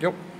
Yep.